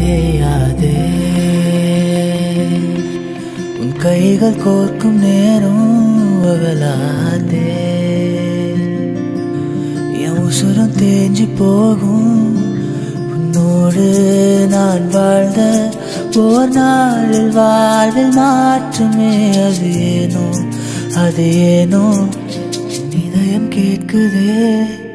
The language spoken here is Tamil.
தேயாதே உன் கைகள் கோர்க்கும் நேரம் அகலாதே என் உசுரம் தேஞ்சு போகும். உன்னோடு நான் வாழ்ந்த ஓர் நாளில் வாழ்வில் மாற்றமே அது ஏனோ? அது ஏனோ? இதயம் கேட்குதே.